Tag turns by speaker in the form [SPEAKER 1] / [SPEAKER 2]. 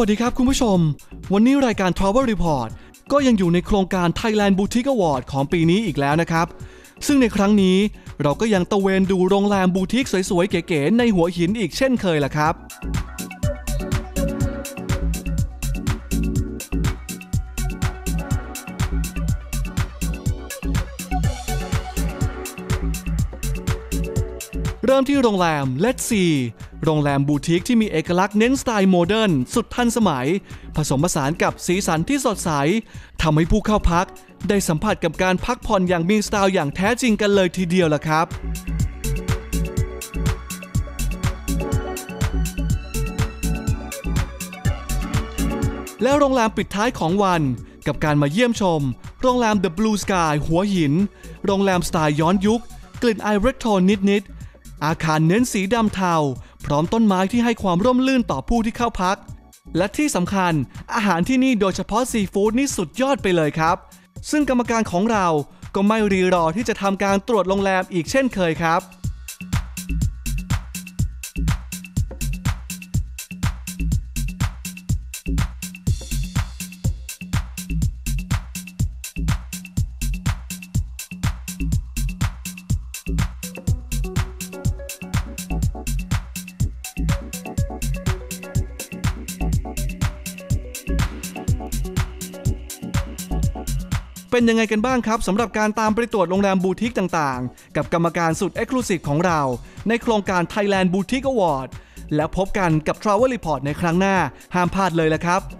[SPEAKER 1] วัสดีครับคุณผู้ชม วันนี้รายการ Travel Report ก็ยังอยู่ในโครงการ Thailand Boutique Award ของปีนี้อีกแล้วนะครับ ซึ่งในครั้งนี้เราก็ยังตะเวนดูโรงแรมบูติกสวยๆ เก๋ๆในหัวหินอีกเช่นเคยล่ะครับเริ่มที่โรงแรม Let's See โรงแรมบูติกที่มีเอกลักษณ์เน้นสไตล์โมเดิร์นสุดทันสมัย ผสมผสานกับสีสันที่สดใสทำให้ผู้เข้าพัก ได้สัมผัสกับการพักผ่อนอย่างมีสไตล์อย่างแท้จริงกันเลยทีเดียวล่ะครับแล้วโรงแรมปิดท้ายของวัน กับการมาเยี่ยมชม โรงแรม The Blue Sky หัวหิน โรงแรมสไตล์ย้อนยุค กลิ่นไอเรกโทนนิดๆ อาคารเน้นสีดำเทา พร้อมต้นไม้ที่ให้ความร่มรื่นต่อผู้ที่เข้าพัก และที่สำคัญอาหารที่นี่โดยเฉพาะซีฟู้ดนี่สุดยอดไปเลยครับ ซึ่งกรรมการของเราก็ไม่รีรอที่จะทำการตรวจโรงแรมอีกเช่นเคยครับ เป็นยังไงกันบ้างครับสำหรับการตามไปตรวจโรงแรมบูติกต่างๆ กับกรรมการสุด e x c l u s i v e ของเรา ในโครงการ Thailand Boutique Award แล้วพบกันกับ Travel Report ในครั้งหน้า ห้ามพลาดเลยละครับ